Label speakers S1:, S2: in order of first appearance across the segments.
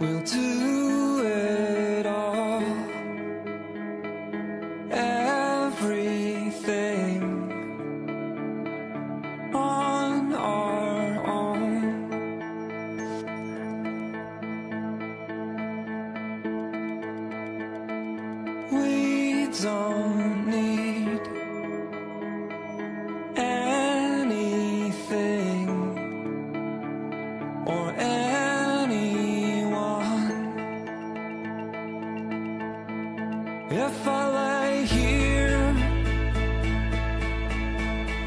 S1: We'll do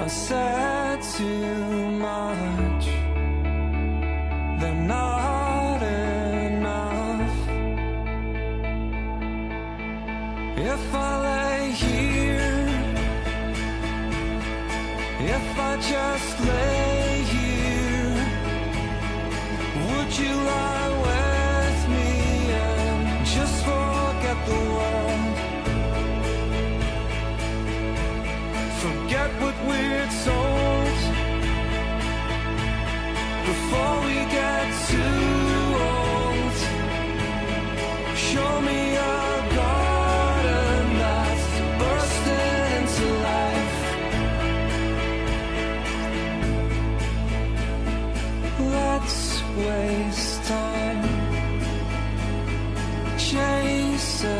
S1: are said too much. They're not enough. If I lay here, if I just lay here, would you lie Forget what we're told before we get too old. Show me a garden that's bursting into life. Let's waste time chasing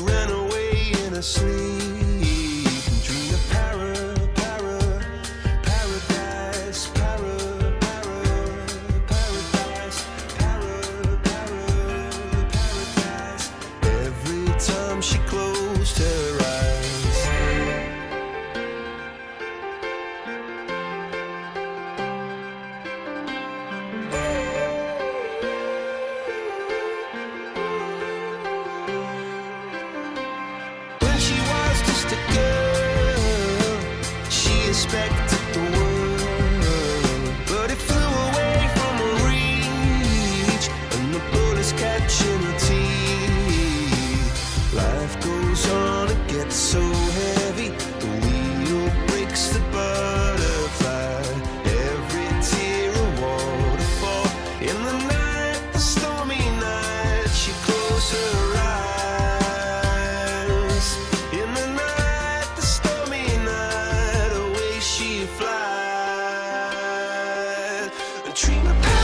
S1: ran away in a sleep. respect. dream
S2: about